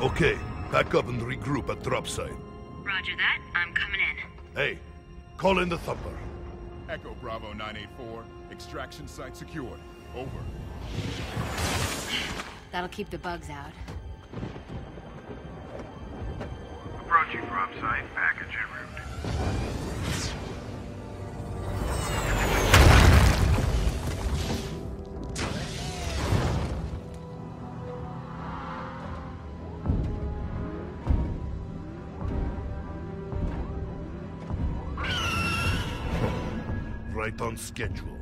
Okay, pack up and regroup at drop site. Roger that. I'm coming in. Hey, call in the Thumper. Echo Bravo 984. Extraction site secured. Over. That'll keep the bugs out. Approaching drop site, package Right on schedule.